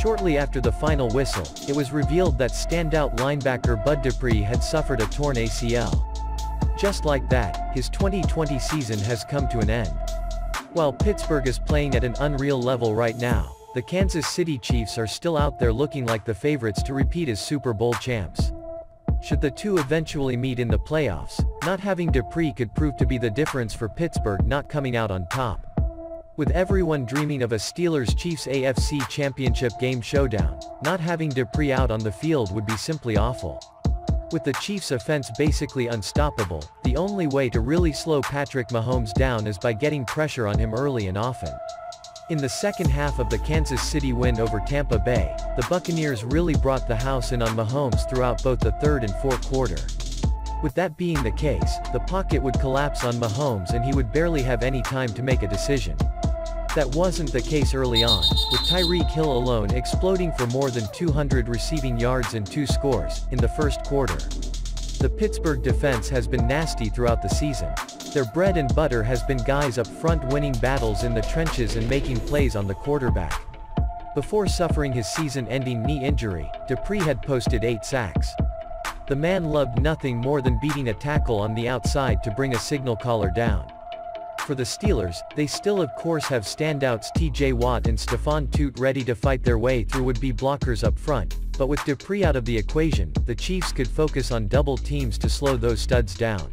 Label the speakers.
Speaker 1: Shortly after the final whistle, it was revealed that standout linebacker Bud Dupree had suffered a torn ACL. Just like that, his 2020 season has come to an end. While Pittsburgh is playing at an unreal level right now, the Kansas City Chiefs are still out there looking like the favorites to repeat as Super Bowl champs. Should the two eventually meet in the playoffs, not having Dupree could prove to be the difference for Pittsburgh not coming out on top. With everyone dreaming of a Steelers-Chiefs AFC Championship game showdown, not having Dupree out on the field would be simply awful. With the Chiefs' offense basically unstoppable, the only way to really slow Patrick Mahomes down is by getting pressure on him early and often. In the second half of the Kansas City win over Tampa Bay, the Buccaneers really brought the house in on Mahomes throughout both the third and fourth quarter. With that being the case, the pocket would collapse on Mahomes and he would barely have any time to make a decision. That wasn't the case early on, with Tyreek Hill alone exploding for more than 200 receiving yards and two scores, in the first quarter. The Pittsburgh defense has been nasty throughout the season. Their bread and butter has been guys up front winning battles in the trenches and making plays on the quarterback. Before suffering his season-ending knee injury, Dupree had posted 8 sacks. The man loved nothing more than beating a tackle on the outside to bring a signal caller down. For the Steelers, they still of course have standouts TJ Watt and Stephon Tuitt ready to fight their way through would-be blockers up front, but with Dupree out of the equation, the Chiefs could focus on double teams to slow those studs down.